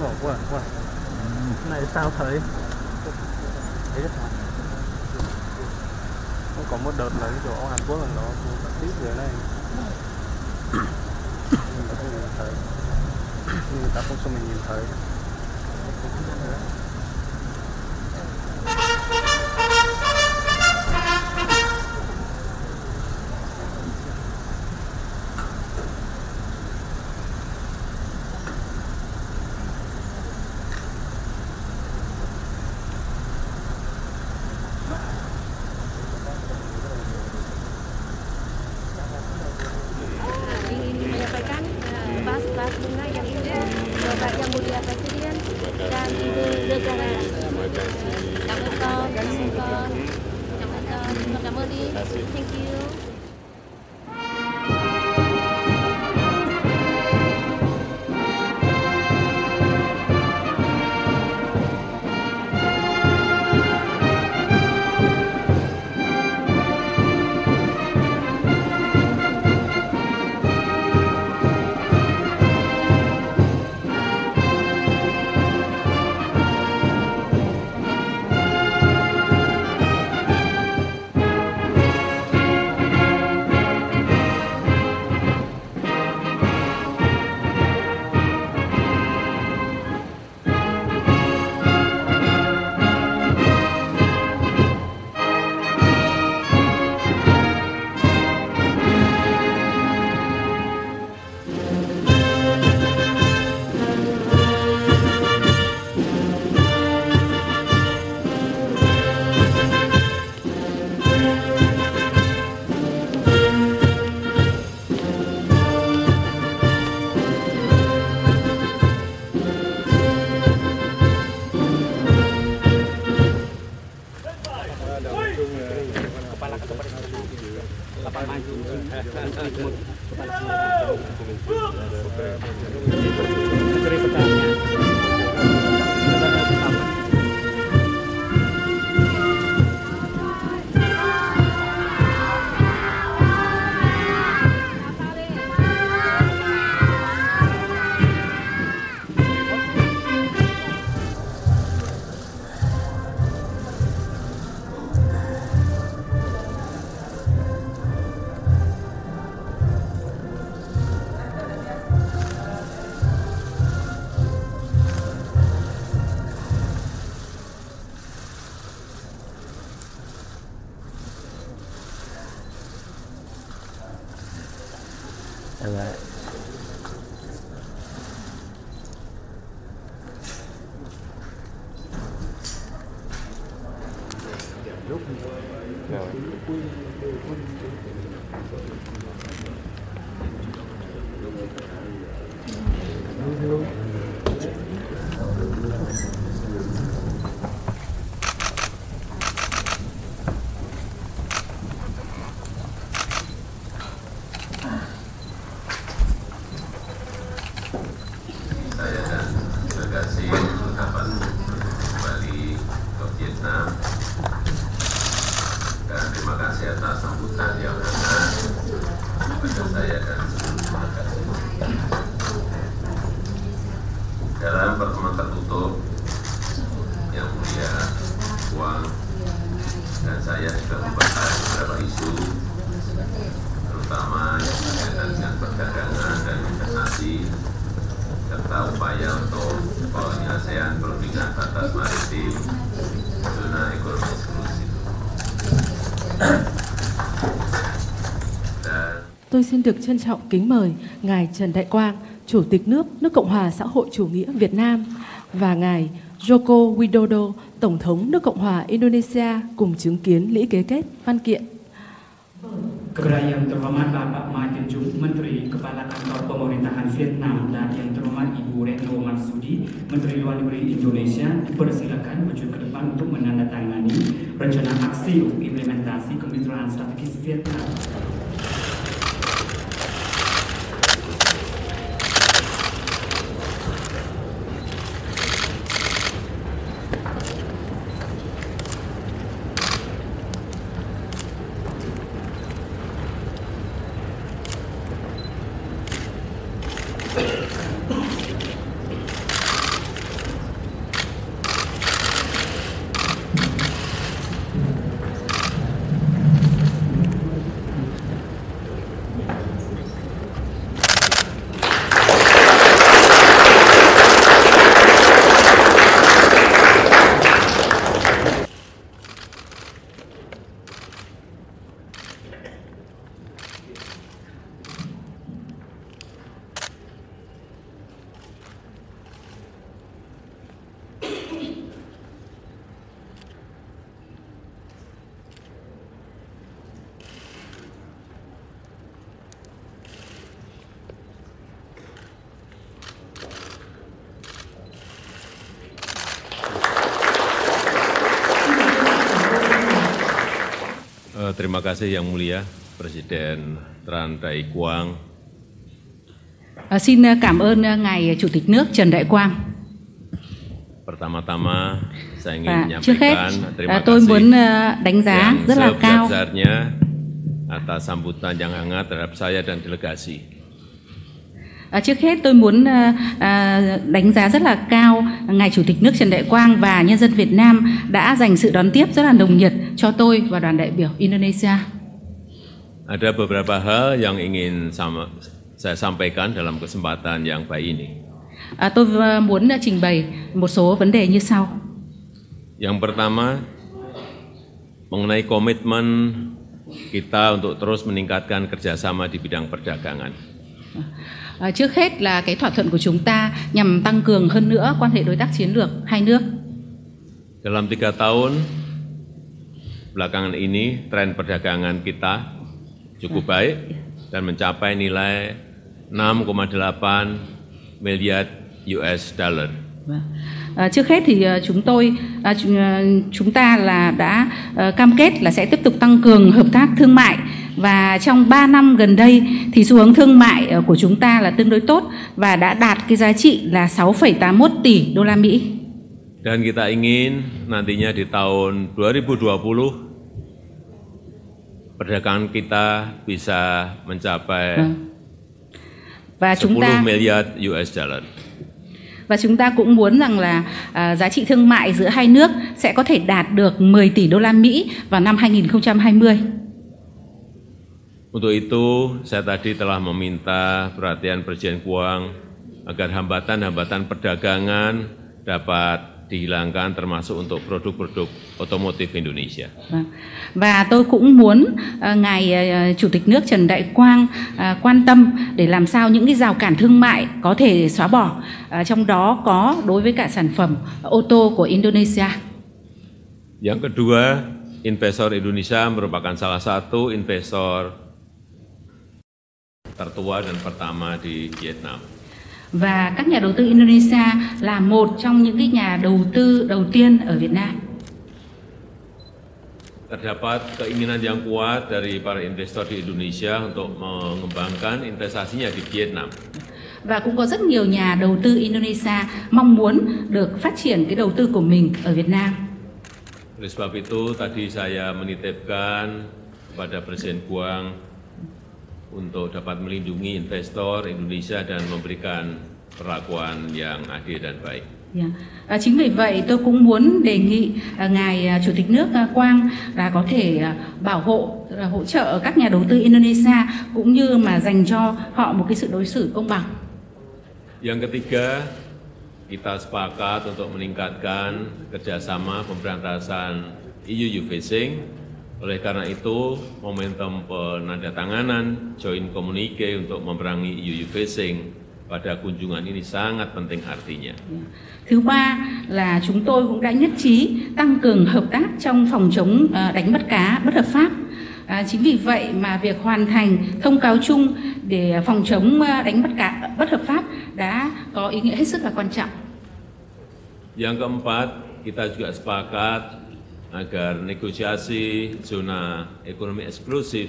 bỏ qua qua này sao thấy thấy rất mạnh có một đợt là cái chỗ Hàn Quốc là nó tiếp dưới này. Mình không nhìn thấy Nhưng người ta không cho mình nhìn thấy. Thank you. Thank you dan delegasi dapat kembali ke Vietnam dan terima kasih atas sambutan yang hangat kepada saya dan seluruh delegasi. Dalam pertemuan tertutup yang mulia Wang dan saya sudah membahas beberapa isu terutama yang berkaitan dengan perdagangan dan investasi serta upaya untuk penyelesaian perundingan batas maritim zona ekonomi eksklusif. Dan Tôi xin được trân trọng kính mời Ngài Trần Đại Quang, Chủ tịch nước nước Cộng hòa xã hội chủ nghĩa Việt Nam và Ngài Joko Widodo, Tổng thống nước Cộng hòa Indonesia cùng chứng kiến lễ ký kết văn kiện. Kepada yang terhormat Bapak Mahathir Jung, Menteri Kepala Kantor Pemerintahan Vietnam dan yang terhormat Ibu Retno Marsudi, Menteri Luar Negeri Indonesia, dipersilakan maju ke depan untuk menandatangani rencana aksi implementasi kemitraan strategis Vietnam. Terima kasih Yang Mulia Presiden Tran Đại Quang À, xin cảm ơn ngài chủ tịch nước Trần Đại Quang. Pertama-tama saya ingin Và trước hết menyampaikan terima tôi kasih muốn đánh giá rất là cao atas sambutan yang hangat terhadap saya dan delegasi. À, trước hết tôi muốn à, à, đánh giá rất là cao ngài chủ tịch nước Trần Đại Quang và nhân dân Việt Nam đã dành sự đón tiếp rất là nồng nhiệt cho tôi và đoàn đại biểu Indonesia. Ada beberapa hal yang ingin sama, saya sampaikan dalam kesempatan yang baik ini. À, tôi muốn trình bày một số vấn đề như sau. Yang pertama, mengenai komitmen kita untuk terus meningkatkan kerjasama di bidang perdagangan. À, trước hết là cái thỏa thuận của chúng ta nhằm tăng cường hơn nữa quan hệ đối tác chiến lược hai nước. Dalam tiga tahun belakangan ini, tren perdagangan kita cukup baik dan mencapai nilai 6,8 miliar US dollar. Vâng. À, trước hết thì à, chúng tôi à, chúng, à, chúng ta là đã à, cam kết là sẽ tiếp tục tăng cường hợp tác thương mại và trong 3 năm gần đây thì xu hướng thương mại à, của chúng ta là tương đối tốt và đã đạt cái giá trị là 6,81 tỷ đô la Mỹ. Dan kita ingin nantinya di tahun 2020 perdagangan kita bisa mencapai Vâng. Và chúng 10 ta miliar US dollar và chúng ta cũng muốn rằng là à, giá trị thương mại giữa hai nước sẽ có thể đạt được 10 tỷ đô la Mỹ vào năm 2020. Untuk itu, saya tadi telah meminta perhatian Presiden Kuang agar hambatan-hambatan perdagangan dapat dihilangkan termasuk untuk produk-produk otomotif Indonesia. Vâng. Và tôi cũng muốn à, ngài à, chủ tịch nước Trần Đại Quang quan tâm để làm sao những cái rào cản thương mại có thể xóa bỏ, trong đó có đối với cả sản phẩm ô tô của Indonesia. Yang kedua, investor Indonesia merupakan salah satu investor tertua dan pertama di Vietnam. Và các nhà đầu tư Indonesia là một trong những cái nhà đầu tư đầu tiên ở Việt Nam. Terdapat keinginan yang kuat dari para investor di Indonesia untuk mengembangkan investasinya di Vietnam. Và cũng có rất nhiều nhà đầu tư Indonesia mong muốn được phát triển cái đầu tư của mình ở Việt Nam. Oleh sebab itu tadi saya menitipkan kepada Presiden Guang untuk dapat melindungi investor Indonesia dan memberikan perlakuan yang adil dan baik. Yeah. À, chính vì vậy tôi cũng muốn đề nghị à, ngài à, chủ tịch nước à, Quang là có thể à, bảo hộ à, hỗ trợ các nhà đầu tư Indonesia cũng như mà dành cho họ một cái sự đối xử công bằng. Yang ketiga, kita sepakat untuk meningkatkan kerjasama pemberantasan EU fishing. Oleh karena itu, momentum penandatanganan joint communique untuk memerangi EU fishing pada kunjungan ini sangat penting artinya. Thứ ba là chúng tôi cũng đã nhất trí tăng cường hợp tác trong phòng chống à, đánh bắt cá bất hợp pháp À, chính vì vậy mà việc hoàn thành thông cáo chung để phòng chống đánh bắt cá bất hợp pháp đã có ý nghĩa hết sức là quan trọng. Yang keempat, kita juga sepakat agar negosiasi zona ekonomi eksklusif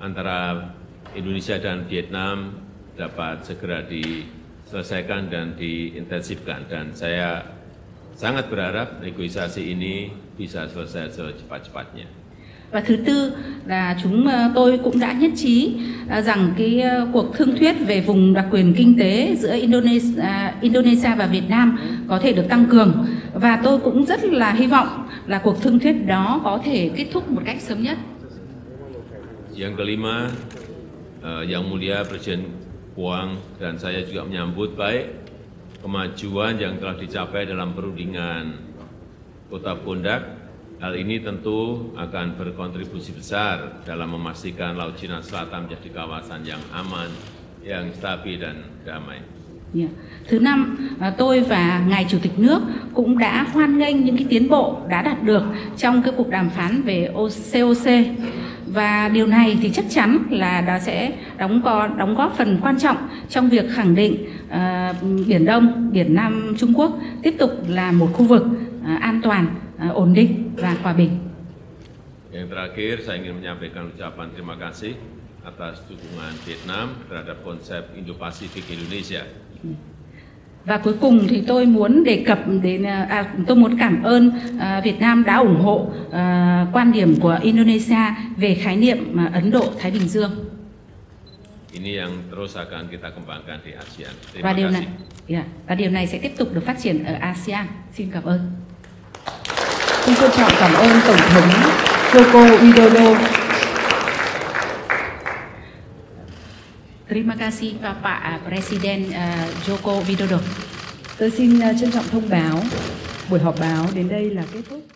antara Indonesia dan Vietnam dapat segera diselesaikan dan diintensifkan. Dan saya sangat berharap negosiasi ini bisa selesai secepat-cepatnya. Và thứ tư là chúng ờ, tôi cũng đã nhất trí ờ, rằng cái ờ, cuộc thương thuyết về vùng đặc quyền kinh tế giữa Indonesia, à, Indonesia và Việt Nam có thể được tăng cường và tôi cũng rất là hy vọng là cuộc thương thuyết đó có thể kết thúc một cách sớm nhất. Yang kelima, Yang Mulia Presiden Puang dan saya juga menyambut baik kemajuan yang telah dicapai dalam perundingan Kota Pondak Hal ini tentu akan berkontribusi besar dalam memastikan Laut Cina Selatan menjadi kawasan yang aman, yang stabil dan damai. Yeah. Thứ năm, à, tôi và ngài chủ tịch nước cũng đã hoan nghênh những cái tiến bộ đã đạt được trong cái cuộc đàm phán về COC và điều này thì chắc chắn là đã sẽ đóng có đóng góp phần quan trọng trong việc khẳng định uh, biển Đông, biển Nam Trung Quốc tiếp tục là một khu vực uh, an toàn uh, ổn định và hòa bình. Yang terakhir saya ingin menyampaikan ucapan terima kasih atas dukungan Vietnam terhadap konsep Indo-Pasifik Indonesia. Và cuối cùng thì tôi muốn đề cập đến à, tôi muốn cảm ơn à, Việt Nam đã ủng hộ à, quan điểm của Indonesia về khái niệm à, Ấn Độ Thái Bình Dương. Ini yang terus akan kita kembangkan di ASEAN. Terima và điều kasih. này yeah, và điều này sẽ tiếp tục được phát triển ở ASEAN. Xin cảm ơn. Xin trân trọng cảm ơn Tổng thống Joko Widodo. Terima kasih Bapak eh, Presiden uh, Joko Widodo. Tôi xin ờ, trân trọng thông báo buổi họp báo đến đây là kết thúc.